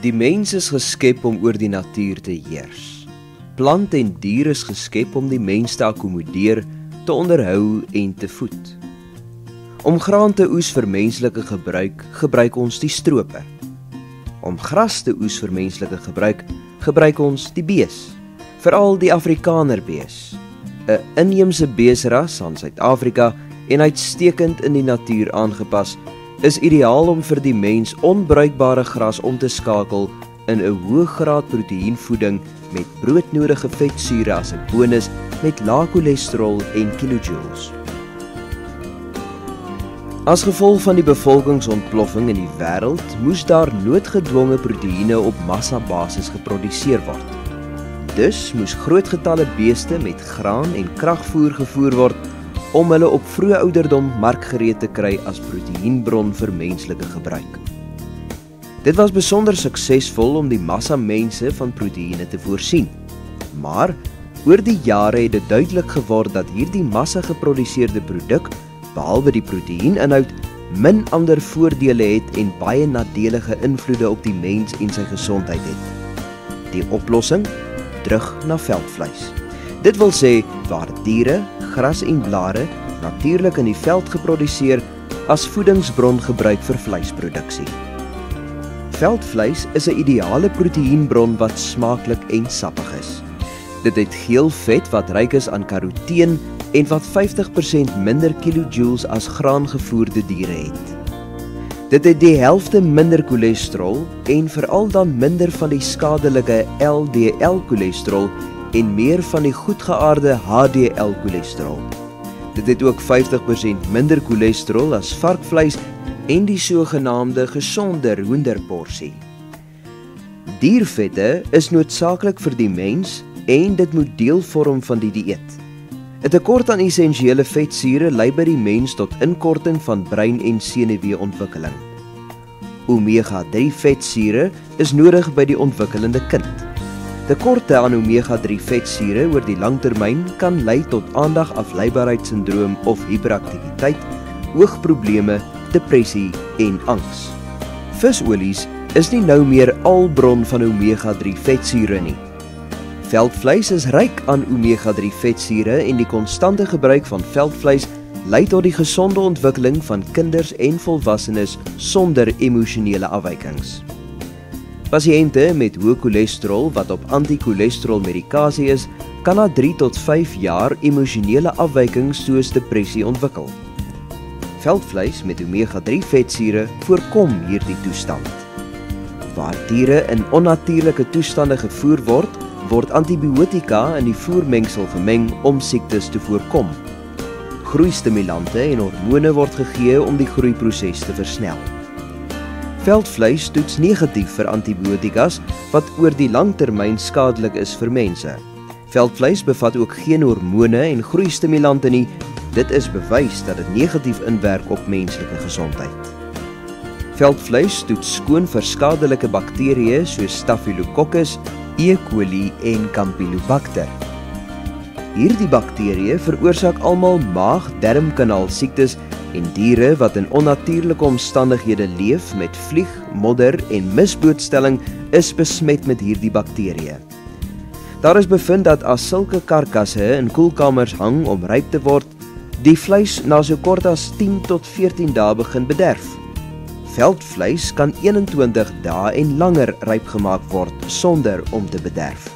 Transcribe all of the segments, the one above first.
Die mens is geskep om oor die natuur te heers. Plant en dier is geskep om die mens te akkommodeer, te onderhou en te voed. Om graan te oes vir menslike gebruik, gebruik ons die stroper. Om gras te oes vir menslike gebruik, gebruik ons die bees, veral die Afrikaner bees, 'n inheemse beesras aan Suid-Afrika en uitstekend in die natuur aangepas is ideaal om vir die mens onbruikbare gras om te skakel in 'n hoë graad proteïenvoeding met broodnodige vetsure as 'n bonus met lae cholesterol en kilojoules. As gevolg van die bevolkingsontploffing in die wêreld, moes daar noodgedwonge proteïene op massa-basis geproduseer word. Dus moes groot getalle beeste met graan en kragvoer gevoer word om hulle op vroeë ouderdom markgereed te kry as proteïenbron vir menslike gebruik. Dit was besonder suksesvol om die massa mense van proteïene te voorsien. Maar oor die jare het dit duidelik geword dat hierdie massa geproduseerde produk, behalwe die proteïeninhoud, min ander voordele het en baie nadelige invloede op die mens en sy gesondheid het. Die oplossing: terug na veldvleis. Dit wil sê waar diere gras en blare natuurlik in die veld geproduseer as voedingsbron gebruik vir vleisproduksie. Veldvleis is 'n ideale proteïenbron wat smaaklik en sappig is. Dit het geel vet wat ryk is aan karoteen en wat 50% minder kilojoules as graangevoerde diere het. Dit het die helfte minder cholesterol en veral dan minder van die skadelike LDL-cholesterol en meer van die goedgeaarde HDL-cholesterol. Dit het ook 50% minder cholesterol as varkvleis en die sogenaamde gesonder hoenderporsie. Diervette is noodsaaklik vir die mens en dit moet deel vorm van die dieet. 'n Tekort aan essensiële vetsure lei by die mens tot inkorting van brein- en senuweeontwikkeling. Omega-3 vetsure is nodig by die ontwikkelende kind. Tekorte aan omega-3 vetsure oor die langtermyn kan lei tot aandagafleibaarheidssindroom of hiperaktiwiteit, oogprobleme, depressie en angs. Visolies is nie nou meer albron van omega-3 vetsure nie. Veldvleis is ryk aan omega-3 vetsure en die konstante gebruik van veldvleis lei tot die gesonde ontwikkeling van kinders en volwassenes sonder emosionele afwykings. Pasiënte met hoë cholesterol wat op anti-cholesterol medikasie is, kan na 3 tot 5 jaar emosionele afwykings soos depressie ontwikkel. Veldvleis met omega-3 vetsure voorkom hierdie toestand. Waar diere in onnatuurlike toestande gevoer word, word antibiotika in die voermengsel gemeng om siektes te voorkom. Groeistimulante en hormone word gegee om die groeiproses te versnel. Veldvleis toets negatief vir antibiotikas wat oor die langtermyn skadelik is vir mense. Veldvleis bevat ook geen hormone en groeistimulante nie. Dit is bewys dat dit negatief inwerk op menslike gesondheid. Veldvleis toets skoon vir skadelike bakterieë soos Staphylococcus, E. coli en Campylobacter. Hierdie bakterieë veroorsaak almal maag-darmkanaal siektes en diere wat in onnatuurlike omstandighede leef met vlieg, modder en misbootstelling is besmet met hierdie bakterieë. Daar is bevind dat as sulke karkasse in koelkamers hang om ryp te word, die vleis na so kort as 10 tot 14 dae begin bederf. Veldvleis kan 21 dae en langer ryp gemaak word sonder om te bederf.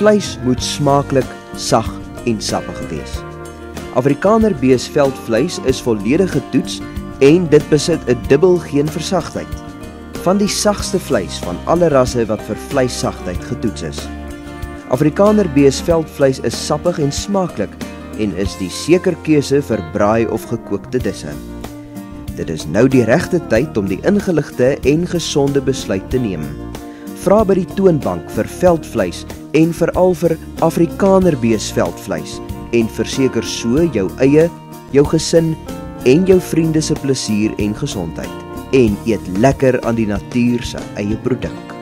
Vleis moet smaaklik, sag en sappig wees. Afrikaner beesveldvleis is volledig getoets en dit besit 'n dubbel geen versagtheid. Van die sagste vleis van alle rasse wat vir vleissagtheid getoets is. Afrikaner beesveldvleis is sappig en smaaklik en is die seker keuse vir braai of gekookte disse. Dit is nou die regte tyd om die ingeligte en gesonde besluit te neem. Vra by die toonbank vir veldvleis en veral vir Afrikaner beesveldvleis en verseker so jou eie, jou gesin en jou vriende se plesier en gesondheid en eet lekker aan die natuur se eie produk.